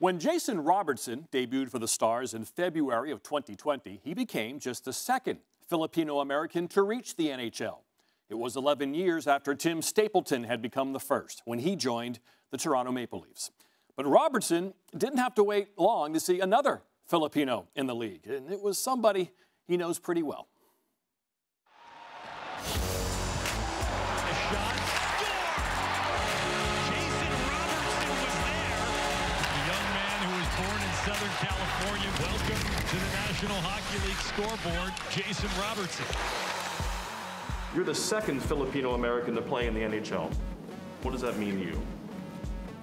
When Jason Robertson debuted for the Stars in February of 2020, he became just the second Filipino American to reach the NHL. It was 11 years after Tim Stapleton had become the first when he joined the Toronto Maple Leafs. But Robertson didn't have to wait long to see another Filipino in the league, and it was somebody he knows pretty well. Southern California. Welcome to the National Hockey League scoreboard, Jason Robertson. You're the second Filipino American to play in the NHL. What does that mean to you?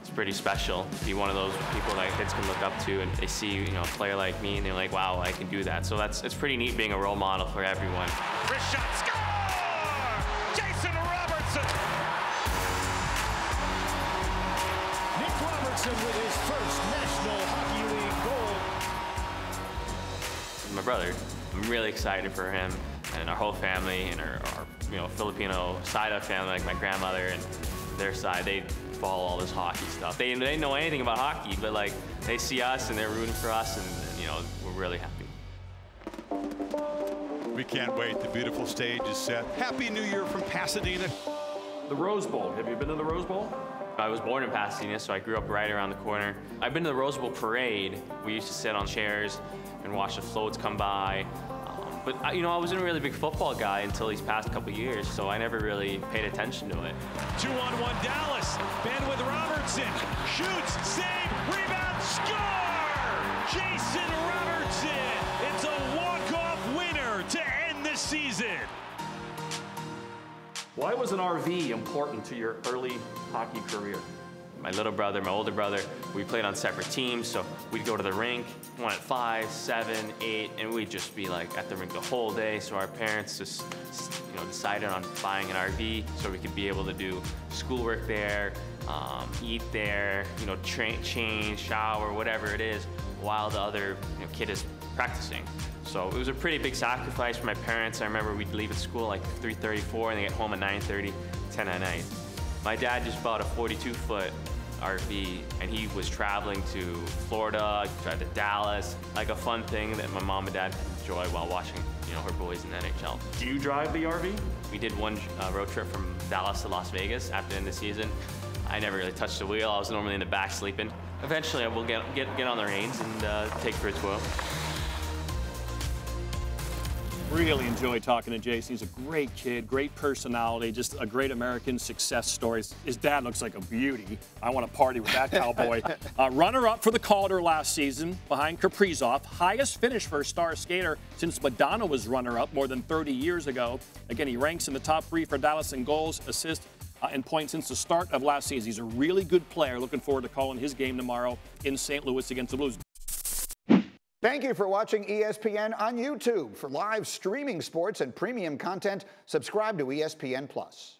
It's pretty special to be one of those people that kids can look up to and they see, you know, a player like me and they're like, wow, I can do that. So that's it's pretty neat being a role model for everyone. Wrist shot, score! Jason Robertson! Nick Robertson with his first National My brother, I'm really excited for him and our whole family and our, our you know Filipino side of family, like my grandmother and their side, they follow all this hockey stuff. They, they didn't know anything about hockey, but like they see us and they're rooting for us, and, and you know we're really happy. We can't wait. The beautiful stage is set. Happy New Year from Pasadena. The Rose Bowl. Have you been to the Rose Bowl? I was born in Pasadena, so I grew up right around the corner. I've been to the Rose Bowl parade. We used to sit on chairs and watch the floats come by. Um, but you know, I wasn't a really big football guy until these past couple years, so I never really paid attention to it. Two on one Dallas. Benn with Robertson. Shoots, save, rebound, score! Jason Robertson. It's a walk-off winner to end the season. Why was an RV important to your early hockey career? My little brother, my older brother, we played on separate teams, so we'd go to the rink, one at five, seven, eight, and we'd just be like at the rink the whole day. So our parents just, you know, decided on buying an RV so we could be able to do schoolwork there, um, eat there, you know, train, change, shower, whatever it is, while the other you know, kid is practicing. So it was a pretty big sacrifice for my parents. I remember we'd leave at school like 3.34 and they get home at 9.30, 10 at night. My dad just bought a 42 foot RV and he was traveling to Florida, drive to Dallas, like a fun thing that my mom and dad enjoy while watching, you know, her boys in the NHL. Do you drive the RV? We did one uh, road trip from Dallas to Las Vegas after the end of the season. I never really touched the wheel. I was normally in the back sleeping. Eventually, I will get get, get on the reins and uh, take for a twirl. Really enjoy talking to Jason. He's a great kid, great personality, just a great American success story. His dad looks like a beauty. I want to party with that cowboy. uh, runner-up for the Calder last season behind Kaprizov. Highest finish for a star skater since Modano was runner-up more than 30 years ago. Again, he ranks in the top three for Dallas in goals, assists, uh, and points since the start of last season. He's a really good player. Looking forward to calling his game tomorrow in St. Louis against the Blues. Thank you for watching ESPN on YouTube. For live streaming sports and premium content, subscribe to ESPN Plus.